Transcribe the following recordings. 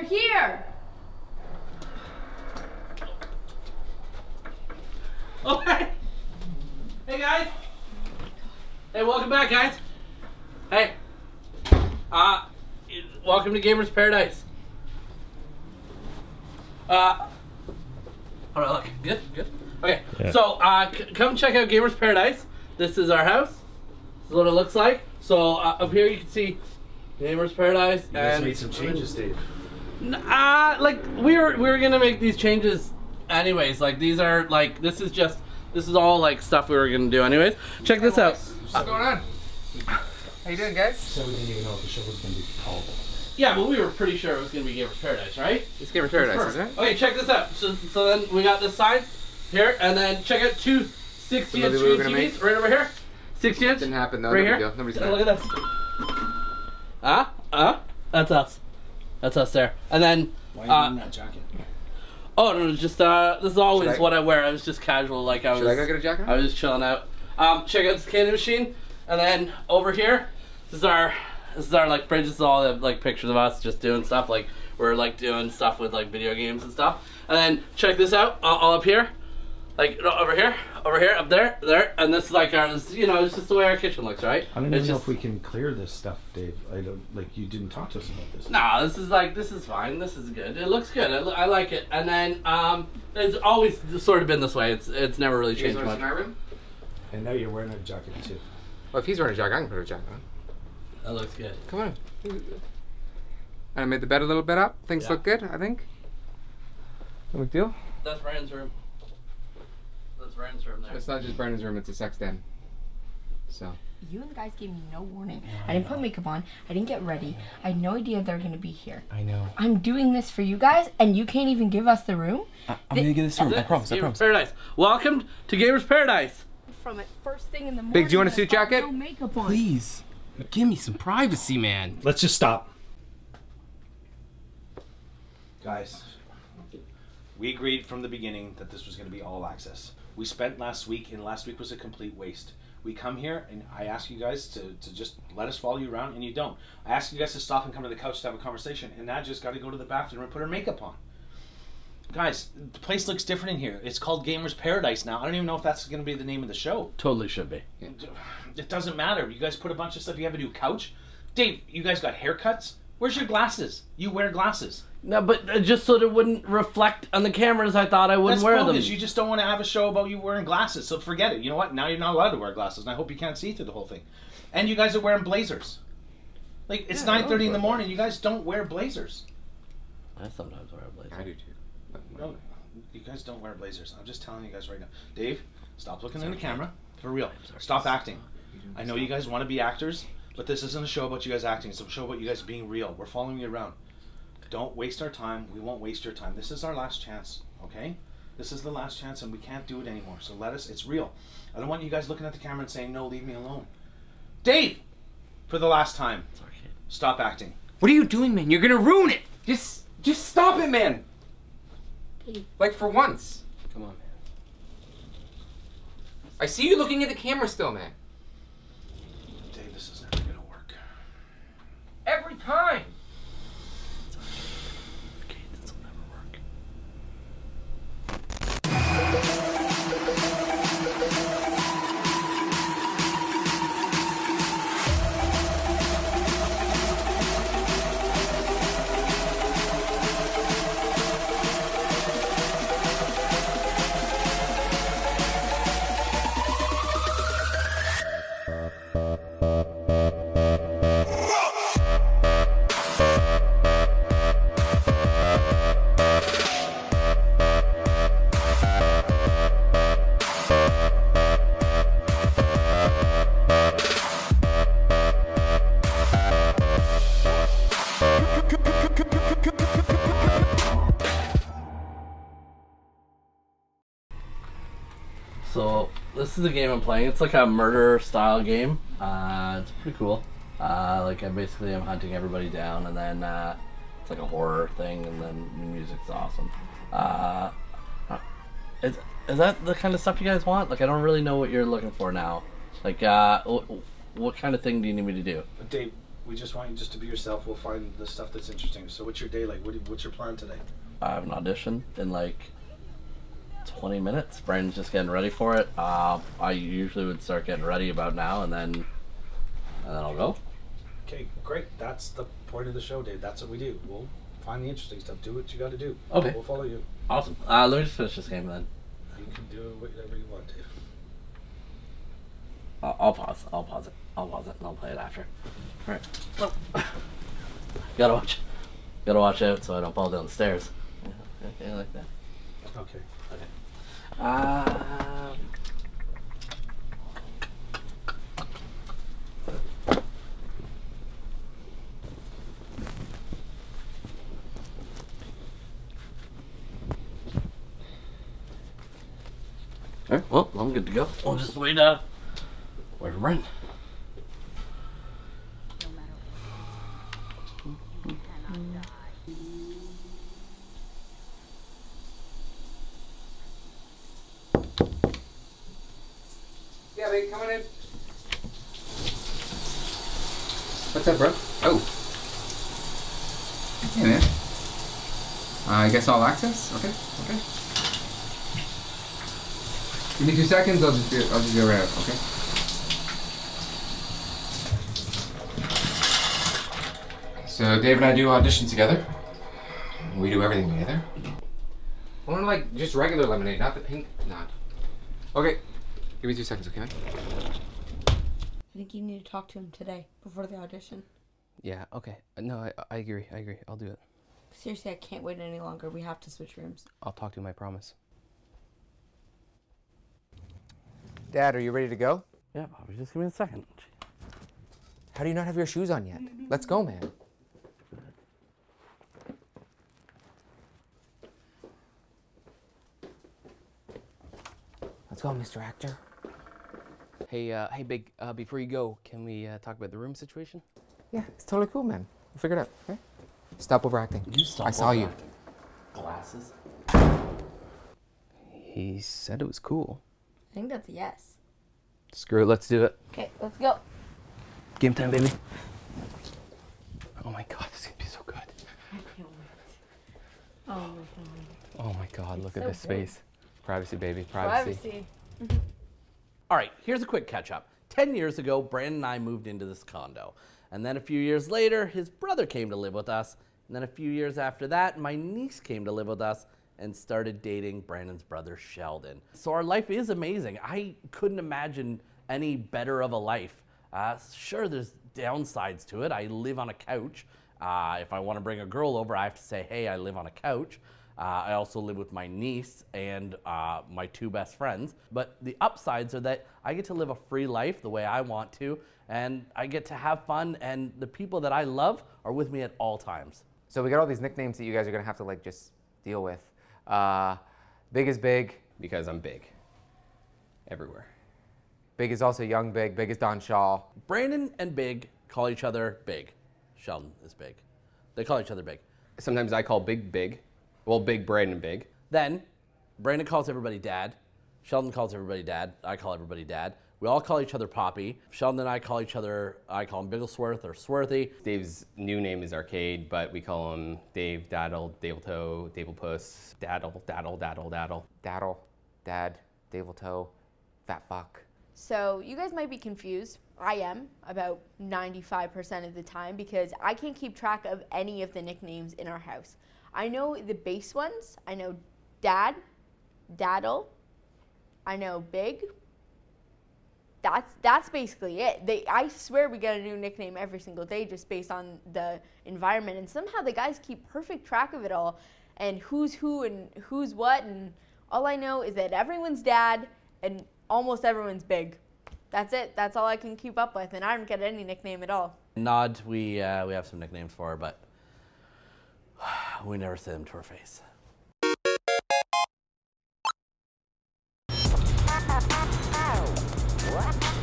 Dave, they're here. Okay. Hey guys. Hey, welcome back, guys. Hey. Uh, welcome to Gamers Paradise. Uh, how do I look? Good, good. Okay, Yeah. so uh, c- come check out Gamers Paradise. This is our house. This is what it looks like. So uh, up here you can see Gamers Paradise. You guys and made some changes, Dave. Uh, like we were we were gonna make these changes anyways. Like these are like this is just this is all like stuff we were gonna do anyways. Check this out. What's going on? How you doing, guys? So we didn't even know if the show was going to be called. Yeah, but we were pretty sure it was gonna be Gamers Paradise, right? It's Gamer Paradise, isn't it? Okay, check this out. So, so then we got this sign here, and then check out two 60 The inch we TVs make? right over here. 60 inch. Didn't happen though. Right no here. big deal. Nobody's Yeah, look at this. Ah, ah, that's us. That's us there. And then. Why are you Uh, wearing that jacket? Oh no, just uh, this is always I- what I wear. I was just casual, like I was. Should I go get a jacket? I was just chilling out. Um, check out this candy machine, and then over here, this is our, this is our like fridge. This is all the like pictures of us just doing stuff. Like we're like doing stuff with like video games and stuff. And then check this out, all, all up here, like over here, over here, up there, there, and this is like our, you know, it's just the way our kitchen looks, right? I don't it's even know if we can clear this stuff, Dave. I don't like you didn't talk to us about this. Nah, this is like this is fine. This is good. It looks good. I, I like it. And then um, it's always sort of been this way. It's it's never really changed want to much. see my room? And now you're wearing a jacket too. Well, if he's wearing a jacket, I can put a jacket on. That looks good. Come on. And I made the bed a little bit up. Things Yeah. look good, I think. No big deal. That's Brandon's room. That's Brandon's room there. It's not just Brandon's room, it's a sex den. So. You and the guys gave me no warning. I didn't put makeup on. I didn't get ready. I had no idea they're gonna be here. I know. I'm doing this for you guys, and you can't even give us the room. I, I'm gonna get this room. I This promise. I is Gamers promise. Paradise. Welcome to Gamers Paradise. From it first thing in the morning. Big, do you want a I suit thought jacket? No makeup on. Please, give me some privacy, man. Let's just stop. Guys, we agreed from the beginning that this was going to be all access. We spent last week, and last week was a complete waste. We come here, and I ask you guys to, to just let us follow you around, and you don't. I ask you guys to stop and come to the couch to have a conversation, and Nad just got to go to the bathroom and put her makeup on. Guys, the place looks different in here. It's called Gamers Paradise now. I don't even know if that's going to be the name of the show. Totally should be. It doesn't matter. You guys put a bunch of stuff. You have a new couch. Dave, you guys got haircuts. Where's your glasses? You wear glasses. No, but uh, just so that it wouldn't reflect on the cameras, I thought I wouldn't That's wear bogus. them. You just don't want to have a show about you wearing glasses. So forget it. You know what? Now you're not allowed to wear glasses, and I hope you can't see through the whole thing. And you guys are wearing blazers. Like it's Yeah, nine thirty in the wear morning. You guys don't wear blazers. I sometimes wear a blazer. I do too. No, you guys don't wear blazers. I'm just telling you guys right now. Dave, stop looking in the camera. For real. Stop acting. I know you guys want to be actors, but this isn't a show about you guys acting. It's a show about you guys being real. We're following you around. Don't waste our time. We won't waste your time. This is our last chance, okay? This is the last chance, and we can't do it anymore. So let us. It's real. I don't want you guys looking at the camera and saying, "No, leave me alone." Dave, for the last time, Sorry, stop acting. What are you doing, man? You're gonna ruin it. Just, just stop it, man. Like for once. Come on, man. I see you looking at the camera still, man. Dave, this is never gonna work. Every time. This is the game I'm playing. It's like a murder style game. Uh, it's pretty cool. Uh, like I basically am hunting everybody down, and then uh, it's like a horror thing, and then the music's awesome. Uh, is, is that the kind of stuff you guys want? Like I don't really know what you're looking for now. Like uh, what, what kind of thing do you need me to do? Dave, We just want you just to be yourself. We'll find the stuff that's interesting. So, what's your day like? What what's your plan today? I have an audition in like 20 minutes. Brandon's just getting ready for it. Uh, I usually would start getting ready about now, and then and then I'll go. Okay, great. That's the point of the show, Dave. That's what we do. We'll find the interesting stuff. Do what you got to do. Okay. We'll follow you. Awesome. Uh, let me just finish this game then. You can do whatever you want, Dave. I'll, I'll pause. I'll pause it. I'll pause it and I'll play it after. All right. Oh. gotta watch. Gotta watch out so I don't fall down the stairs. Yeah, okay, like that. Okay. Okay. Um, Alright, well, I'm good to go. We'll just wait, uh, wait for Brent. Yeah, babe, come on in. What's up, bro? Oh. Hey, man. Uh, I guess all access? Okay, okay. Give me two seconds, I'll just, get, I'll just go right out, okay? So Dave and I do auditions together. We do everything together. I want like just regular lemonade, not the pink. Not. Okay. Give me two seconds, okay? I think you need to talk to him today before the audition. Yeah, okay. Uh, No, I, I agree. I agree. I'll do it. Seriously, I can't wait any longer. We have to switch rooms. I'll talk to him, I promise. Dad, are you ready to go? Yeah, Bobby, just give me a second. How do you not have your shoes on yet? Let's go, man. Let's go, Mr. Actor. Hey, uh, hey, big. Uh, before you go, can we uh, talk about the room situation? Yeah, it's totally cool, man. We'll figure it out, okay? Stop overacting. You stop I saw you. Glasses. He said it was cool. I think that's a yes. Screw it. Let's do it. Okay, let's go. Game time, baby. Oh my god, this is gonna be so good. I can't wait. Oh my god. Oh my god, look at this big. space. Privacy, baby. Privacy. Privacy. All right, here's a quick catch up. 10 years ago, Brandon and I moved into this condo. And then a few years later, his brother came to live with us. And then a few years after that, my niece came to live with us and started dating Brandon's brother, Sheldon. So our life is amazing. I couldn't imagine any better of a life. Uh, sure, there's downsides to it. I live on a couch. Uh, if I want to bring a girl over, I have to say, hey, I live on a couch. Uh, I also live with my niece and uh, my two best friends. But the upsides are that I get to live a free life the way I want to, and I get to have fun, and the people that I love are with me at all times. So we got all these nicknames that you guys are gonna have to like just deal with. Uh, big is big. Because I'm big. Everywhere. Big is also young big. Big is Don Shaw. Brandon and Big call each other Big. Sheldon is Big. They call each other Big. Sometimes I call big big. Well, big Brandon big. Then, Brandon calls everybody dad. Sheldon calls everybody dad. I call everybody dad. We all call each other Poppy. Sheldon and I call each other, I call him Bigglesworth or Swarthy. Dave's new name is Arcade, but we call him Dave, Daddle, Dabletoe, Dablepuss, Daddle, Daddle, Daddle, Daddle. Daddle. Dad. Dave Toe. Fat fuck. So you guys might be confused. I am about 95% of the time because I can't keep track of any of the nicknames in our house. I know the base ones. I know dad, daddle. I know big. That's that's basically it. They I swear we get a new nickname every single day just based on the environment and somehow the guys keep perfect track of it all and who's who and who's what and all I know is that everyone's dad and almost everyone's big. That's it. That's all I can keep up with and I don't get any nickname at all. Nad, we, uh, we have some nicknames for her, but we never say them to her face.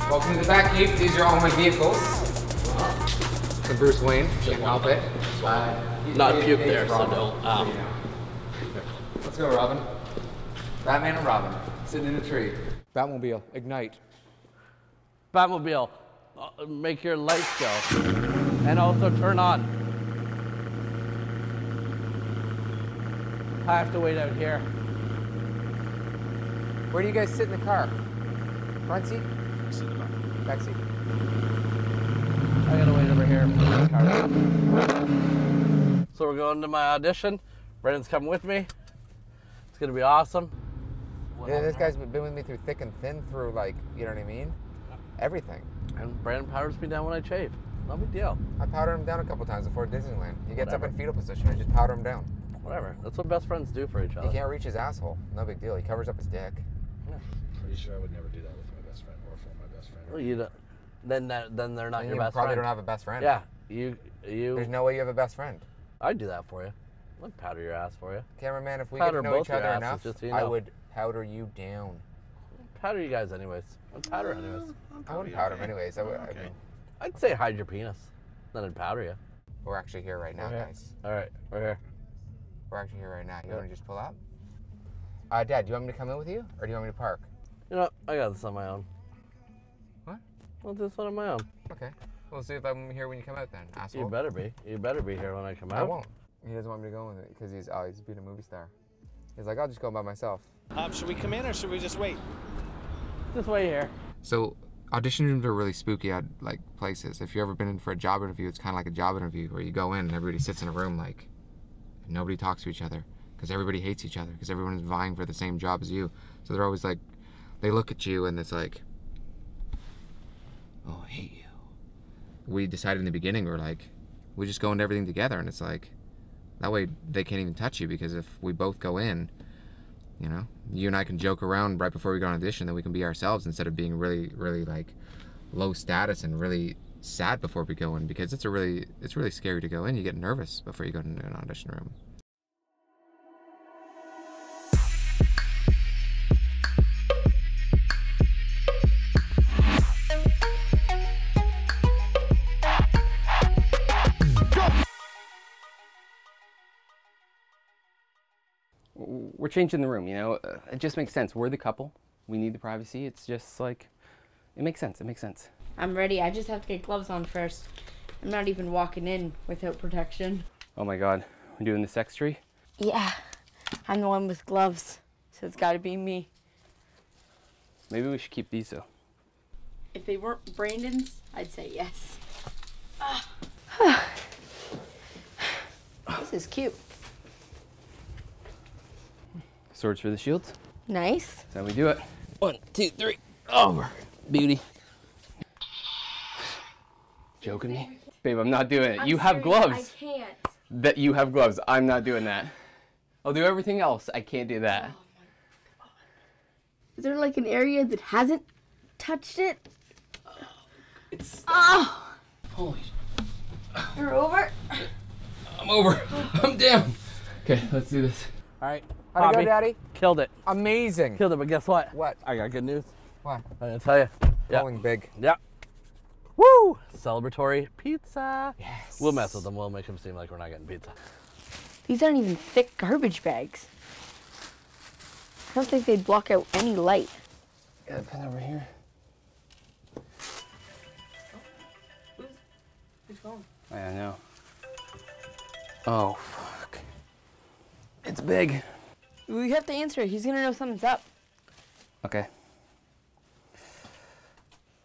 Welcome to the back cave. These are all my vehicles. The Bruce Wayne. Can't help it. Uh, Not it- puke it's there, so Robin, don't, um. Let's go, Robin. Batman and Robin sitting in a tree. Batmobile, ignite. Batmobile, uh, make your lights go. and also turn on. I have to wait out here. Where do you guys sit in the car? Front seat? Back seat. I gotta wait over here for the car. So we're going to my audition. Brandon's coming with me. It's gonna be awesome. Yeah, this guy's been with me through thick and thin, through like, you know what I mean? Everything. And Brandon powders me down when I shave. No big deal. I powdered him down a couple times before Disneyland. He gets Whatever. up in fetal position. I just powder him down. Whatever. That's what best friends do for each other. He can't reach his asshole. No big deal. He covers up his dick. Pretty sure I would never do that with my best friend or for my best friend. Well, you don't, then that, then they're not And your you best probably friend. don't have a best friend. Yeah, you you. There's no way you have a best friend. I'd do that for you. I'd powder your ass for you. Cameraman, if we Powder get to know each other enough, just so you I would powder you down. Powder you guys anyways. I'd powder anyways. I wouldn't powder him anyways. I would, I mean, I'd say hide your penis. Then I'd powder you. we're actually here right now, Okay. guys. All right, we're here. We're actually here right now. You Yeah. want to just pull up? Uh, Dad, do you want me to come in with you, or do you want me to park? You know. I got this on my own. What? I'll do this one on my own. Okay. We'll see if I'm here when you come out then, asshole. You better be. You better be here when I come out. I won't. He doesn't want me to go with it because he's oh he's being a movie star. He's like I'll just go by myself. Um, should we come in or should we just wait? This way here. So audition rooms are really spooky at like places. If you've ever been in for a job interview, it's kind of like a job interview where you go in and everybody sits in a room like, nobody talks to each other because everybody hates each other because everyone is vying for the same job as you. So they're always like, they look at you and it's like, oh I hate you. We decided in the beginning we're like, we just go into everything together and it's like, that way they can't even touch you because if we both go in, you know, you and I can joke around right before we go on audition, then we can be ourselves instead of being really, really like low status and really sad before we go in because it's a really, it's really scary to go in. You get nervous before you go into an audition room. we're changing the room, you know. It just makes sense. We're the couple. We need the privacy. It's just like, it makes sense. It makes sense. I'm ready. I just have to get gloves on first. I'm not even walking in without protection. Oh my God, we're doing the sex tree. Yeah, I'm the one with gloves, so it's got to be me. Maybe we should keep these though. If they weren't Brandon's, I'd say yes. this is cute. Swords for the shields. Nice. That's how we do it. One, two, three. Over. Beauty. Joking me? Babe, I'm not doing it. you have gloves. I can't. That you have gloves. I'm not doing that. I'll do everything else. I can't do that. Is there like an area that hasn't touched it? It's Oh, holy. you're over. I'm over. I'm down. Okay, let's do this. All right. How'd it go, Daddy? Killed it. Amazing. Killed it. But guess what? What? I got good news. What? I'm gonna tell you. Yeah. Rolling big. Yeah. Woo! Celebratory pizza. Yes. We'll mess with them. We'll make them seem like we're not getting pizza. These aren't even thick garbage bags. I don't think they'd block out any light. Got a pen over here. Oh. Who's going? I know. Oh, fuck. It's big. We have to answer it. He's gonna know something's up. Okay.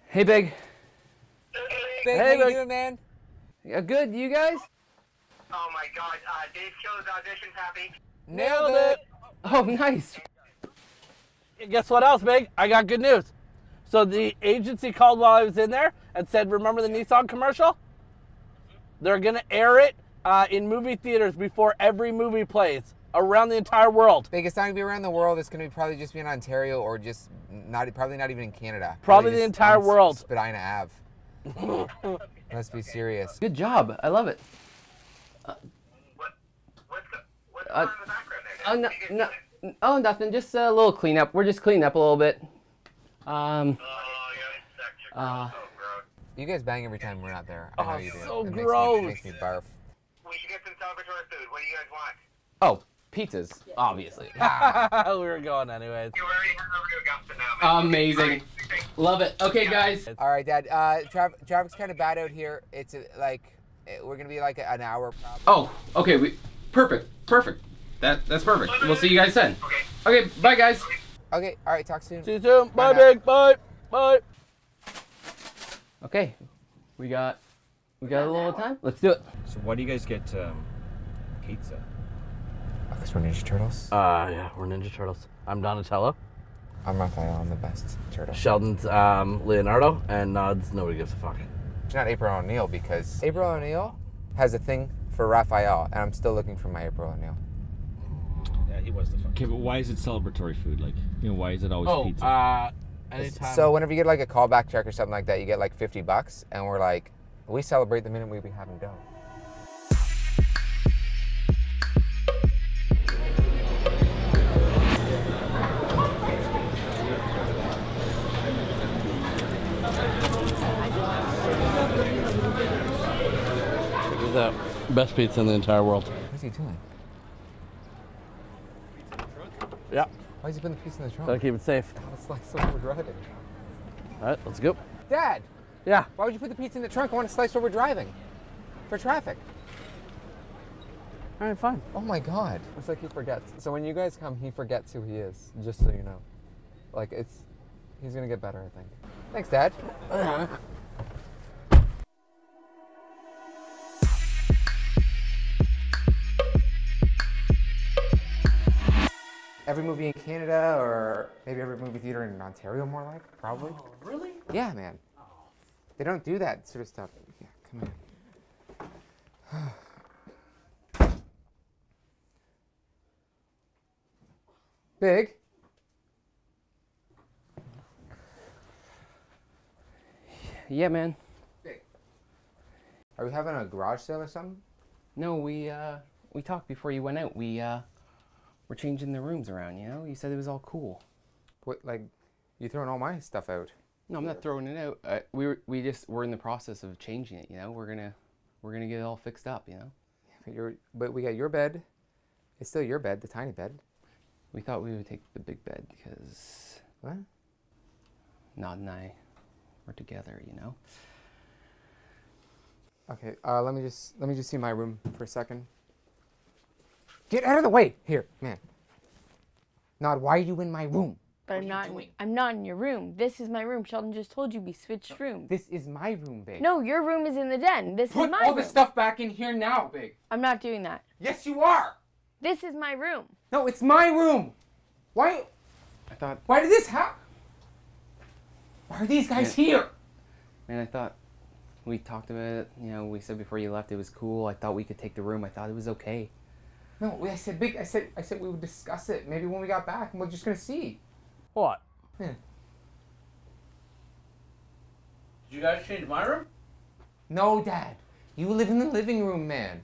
Hey, Big. Big, Hey, how you doing, man? Yeah, good. You guys? Oh my god, uh, Dave Kill's audition's happy. Nailed it. Oh, nice. Guess what else, Big? I got good news. So the agency called while I was in there and said, "Remember the Nissan commercial? They're gonna air it uh, in movie theaters before every movie plays around the entire world. Big, it's not gonna be around the world. It's gonna be probably just be in Ontario or just not, probably not even in Canada. Probably the just entire on S- world. Spadina Ave. Let's be serious. Good job. I love it. What? What's, the, what's Uh, on the background there? Oh, no, no. Oh, nothing. Just a little cleanup. We're just cleaning up a little bit. Um, Oh, yeah, Uh, gross. Oh. You guys bang every time we're not there. I know Oh, you do. so it makes Me, gross. it makes me barf. We should get some celebratory food. What do you guys want? oh, pizzas, obviously. we were going anyways. You already heard over to Augusta now, man. Amazing. Love it. Okay, guys. All right, Dad. Uh, tra- traffic's kind of bad out here. It's uh, like Uh, We're gonna be like an hour. Probably. Oh, okay. We perfect, perfect. That that's perfect. We'll see you guys then. Okay. Okay, bye guys. Okay. All right. Talk soon. See you soon. Bye, Bye big. Bye. Bye. Okay, we got we got a little time. Let's do it. So why do you guys get um, pizza? Because we're Ninja Turtles. Uh, yeah, we're Ninja Turtles. I'm Donatello. I'm Raphael. I'm the best turtle. Sheldon's um, Leonardo, and Nad's nobody gives a fuck. She's not April O'Neil because April O'Neil has a thing for Raphael, and I'm still looking for my April O'Neil. Yeah, he was the fuck. Okay, but why is it celebratory food? Like, you know, why is it always Oh, pizza? uh, anytime. So whenever you get like a callback check or something like that, you get like 50 bucks, and we're like, we celebrate the minute we be having dough. This is the best pizza in the entire world. What's he doing? Yeah. Why is he putting the pizza in the trunk? Gotta keep it safe. It's like so we're driving. All right, let's go. Dad, Yeah. why would you put the pizza in the trunk? I want to slice while we're driving. For traffic. All right, fine. Oh my god. It's like he forgets. So when you guys come, he forgets who he is, just so you know. Like it's he's gonna get better, I think. Thanks, Dad. Every movie in Canada or maybe every movie theater in Ontario more like, probably. Really? Yeah, man. They don't do that sort of stuff. Yeah, come on. Big. Yeah, man. Big. Are we having a garage sale or something? No, we uh we talked before you went out. We uh we're changing the rooms around. You know, you said it was all cool. What, like, you throwing all my stuff out? No, I'm not throwing it out. Uh, we were, we just we're in the process of changing it. You know, we're gonna we're gonna get it all fixed up. You know, But, you're, but we got your bed. It's still your bed, the tiny bed. we thought we would take the big bed because What? Nad and I were together. You know. Okay, uh, let me just let me just see my room for a second. Get out of the way! Here, man. Nad, why are you in my room? But I'm not. In, I'm not in your room. This is my room. Sheldon just told you we switched rooms. This is my room, babe. No, your room is in the den. This Put is my all room. the stuff back in here now, big. I'm not doing that. Yes, you are. This is my room. No, it's my room. Why? I thought, Why did this happen? Why are these guys here? man, I thought we talked about it. You know, we said before you left it was cool. I thought we could take the room. I thought it was okay. No, I said big. I said I said we would discuss it maybe when we got back, and we're just gonna see. What? Yeah. Did you guys change my room? No, Dad. You live in the living room, man.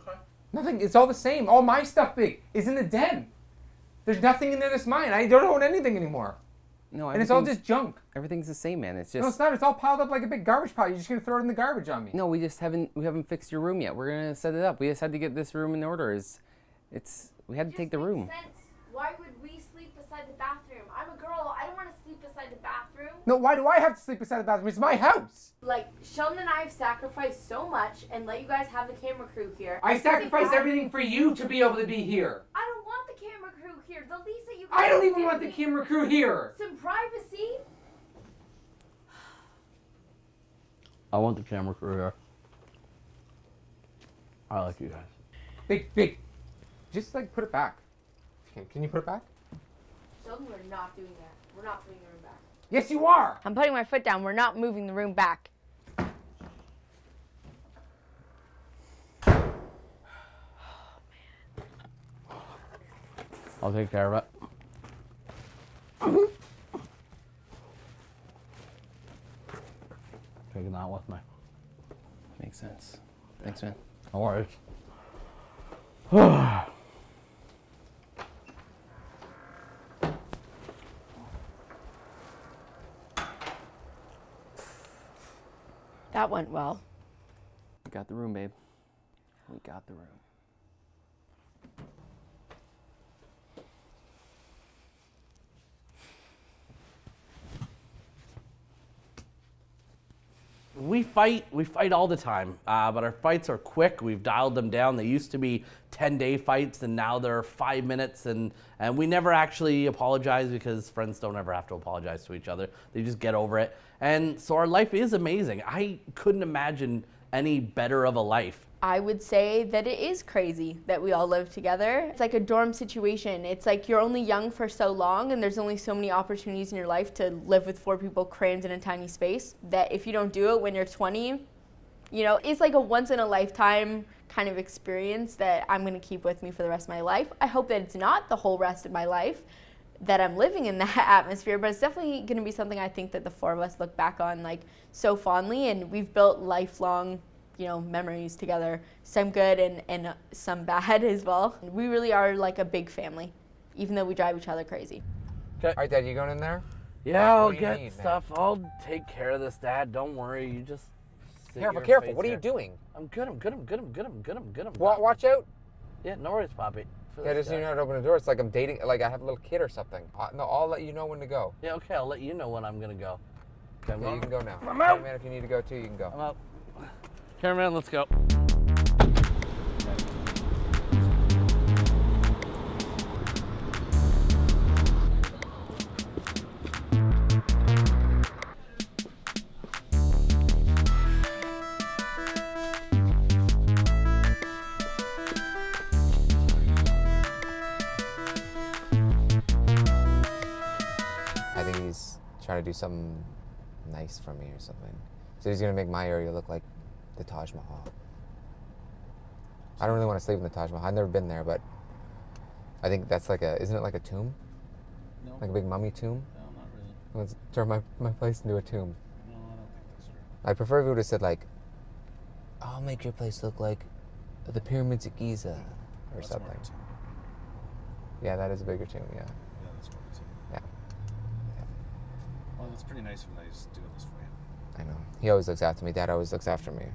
Okay. Nothing. It's all the same. All my stuff, big, is in the den. There's nothing in there that's mine. I don't own anything anymore, No, and it's all just junk. everything's the same, man. It's just No, it's not. It's all piled up like a big garbage pile. You're just gonna throw it in the garbage on me. No, we just haven't we haven't fixed your room yet. We're gonna set it up. We just had to get this room in order. Is it's we had to take the room. Why would we sleep beside the bathroom? I'm a girl. I don't want to sleep beside the bathroom. No, why do I have to sleep beside the bathroom? It's my house. Like Sheldon and I have sacrificed so much and let you guys have the camera crew here. I sacrificed everything for you to be able to be here. I don't want the camera crew here. The least that you. I don't even want the camera crew here. Some privacy. I want the camera crew here. I like you guys. Big, big. Just like put it back. Can, can you put it back? Sheldon, we're not doing that. We're not putting the room back. Yes, you are. I'm putting my foot down. We're not moving the room back. I'll take care of it. Taking that with me. Makes sense. Thanks, man. No worries. That went well. We got the room, babe. We got the room. We fight. We fight all the time, uh, but our fights are quick. We've dialed them down. They used to be ten day fights, and now they're five minutes. And and we never actually apologize because friends don't ever have to apologize to each other. They just get over it. And so our life is amazing. I couldn't imagine any better of a life. I would say that it is crazy that we all live together. It's like a dorm situation. It's like you're only young for so long, and there's only so many opportunities in your life to live with four people crammed in a tiny space. That if you don't do it when you're 20, you know, it's like a once in a lifetime kind of experience that I'm gonna keep with me for the rest of my life. I hope that it's not the whole rest of my life that I'm living in that atmosphere, but it's definitely gonna be something I think that the four of us look back on like so fondly, and we've built lifelong you know memories together some good and, and some bad as well we really are like a big family even though we drive each other crazy All right, Dad, you going in there? Yeah, I'll What do you get need, man? stuff. I'll take care of this, Dad. Don't worry. You just. sit Careful, careful. face What are you here. doing? I'm good. I'm good. I'm good. I'm good. I'm good. I'm good. I'm good. Watch out. Yeah, no worries, Poppy. For Yeah, just so you know how to open the door. It's like I'm dating, like I have a little kid or something. Uh, no, I'll let you know when to go. Yeah, okay. I'll let you know when I'm gonna go. Okay, I'm Yeah, you can go now. I'm out. Hey, man, if you need to go too, you can go. I'm out. Cameraman, let's go. I think he's trying to do something nice for me or something. So he's gonna make my area look like the Taj Mahal. I don't really want to sleep in the Taj Mahal. I've never been there, but I think that's like a, isn't it like a tomb? No. Like a big mummy tomb? No, not really. Let's turn my, my place into a tomb. No, I don't think that's true. I prefer if he would have said like, "I'll make your place look like the pyramids at Giza," or That's something. Yeah, that is a bigger tomb. Yeah. Yeah, that's more tomb. Yeah. Well, it's pretty nice when he's do this for you. I know. He always looks after me. Dad always looks after me.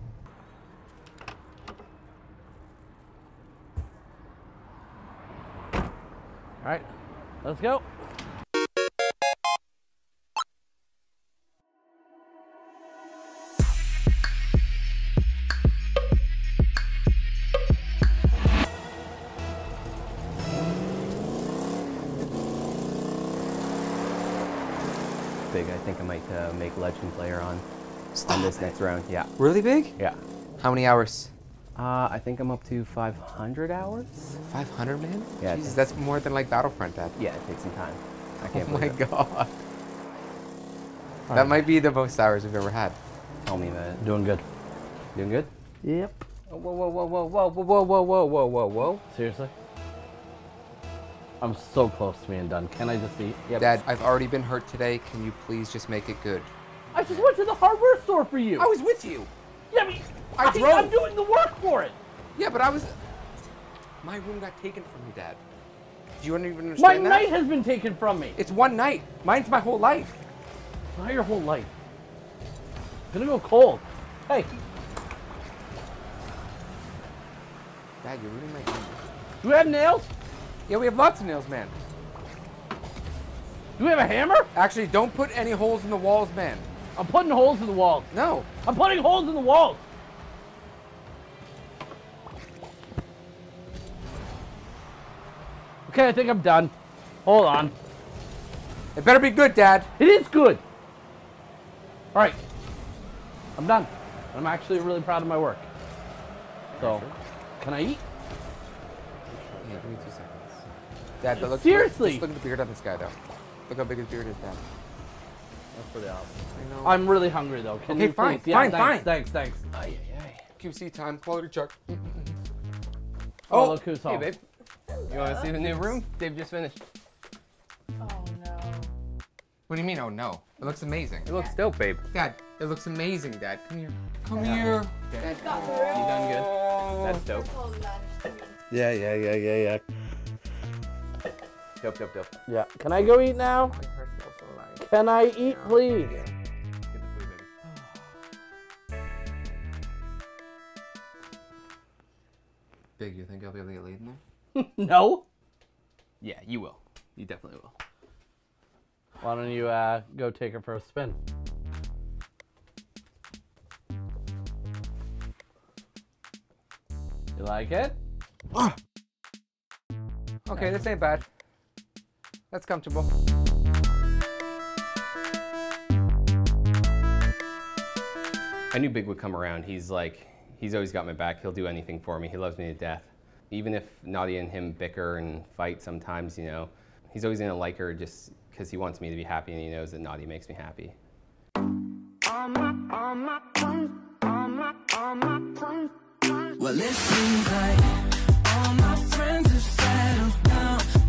All right, let's go. Think I might make legend player on on this next round. Yeah. Really big? Yeah. How many hours? Uh, I think I'm up to 500 hours. 500, man? Yeah, Jesus, it's- that's more than like Battlefront, Dad. Yeah, it takes some time. I Oh can't my believe it. god. That might be the most hours we've ever had. Tell me about it. Doing good. Doing good? Yep. Oh, whoa, whoa, whoa, whoa, whoa, whoa, whoa, whoa, whoa, whoa, whoa, whoa. Seriously? I'm so close to being done. Can I just eat? Yep. Dad, I've already been hurt today. Can you please just make it good? I just went to the hardware store for you. I was with you. yeah, I mean, I I drove. I'm doing the work for it. Yeah, but I was. My room got taken from me, Dad. Do you even My understand that? My night has been taken from me. It's one night. Mine's my whole life. Not your whole life. Gonna go cold. Hey, Dad, you're ruining my game. do we have nails? Yeah, we have lots of nails, man. Do we have a hammer? Actually, don't put any holes in the walls, man. I'm putting holes in the walls. No. I'm putting holes in the walls. Okay, I think I'm done. Hold on. It better be good, Dad. It is good. All right. I'm done. I'm actually really proud of my work. So, can I eat? Yeah, give me two seconds. Dad, but look. Seriously? Look, just look at the beard on this guy, though. Look how big his beard is, Dad. That's pretty awesome. I know. I'm really hungry though. Can Okay, you fine. Yeah, fine, thanks, fine. Thanks, thanks. Ay, ay, ay. QC time, quality check. Mm, mm, mm. oh, oh, look who's Hey, home. babe. You want to see the new room? Dave just finished. oh no What do you mean? Oh no, it looks amazing. It looks dope, babe. Dad, it looks amazing, Dad. Come here. Come here. Dad, You done good? That's dope. Yeah, yeah, yeah, yeah, yeah. Dope, dope, dope. Yeah. Can I go eat now? Can I eat, please? Big, you think I'll be able to get laid in there? no. Yeah, you will. You definitely will. Why don't you uh, go take her for a spin? You like it? okay, this ain't bad. That's comfortable. I knew Big would come around. He's like, he's always got my back. He'll do anything for me. He loves me to death. Even if Nadia and him bicker and fight sometimes, you know, he's always gonna like her just because he wants me to be happy and he knows that Nadia makes me happy. Well, it seems like all my friends have settled down.